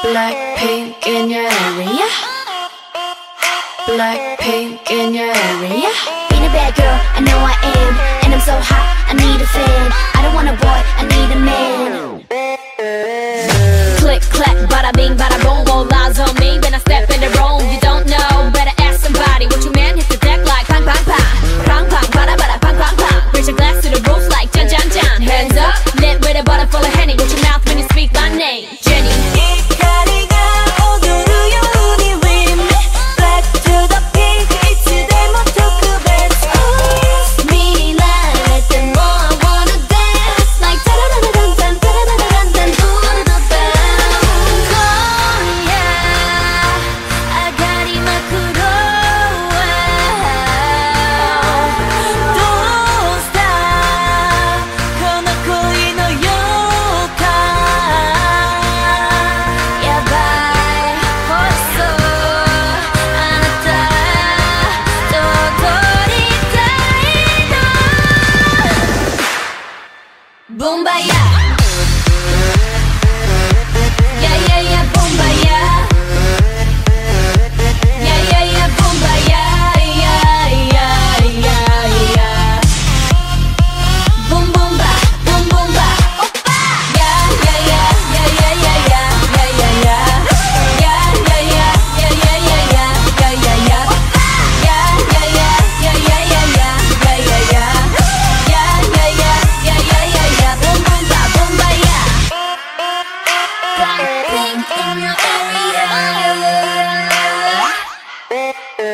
BLACKPINK in your area. BLACKPINK in your area. Being a bad girl, I know I am. And I'm so hot, I need a fan. I don't want a boy, Boombayah.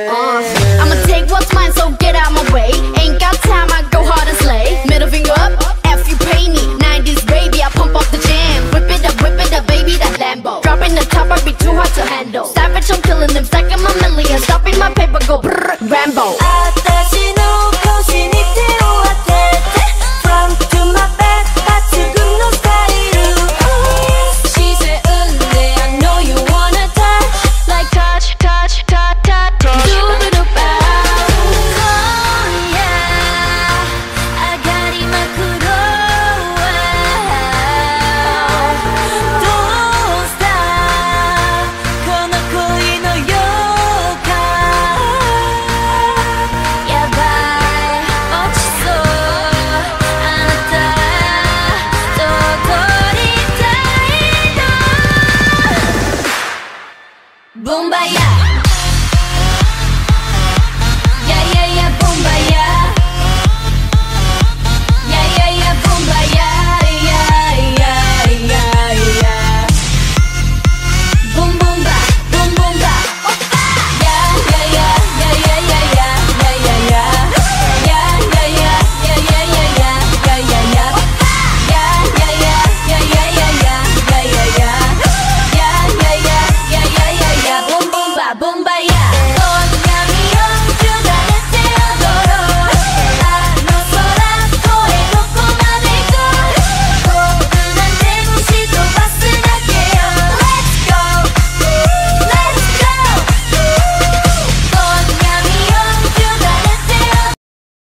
Uh, I'ma take what's mine, so get out my way. Ain't got time, I go hard and slay. Middle finger up, F you pay me. 90s baby, I pump up the jam. Whip it up, whip it up, baby, that Lambo. Dropping the top, I be too hard to handle. Savage, I'm killing them, stacking my millions. Stopping my paper, go brrr, Rambo.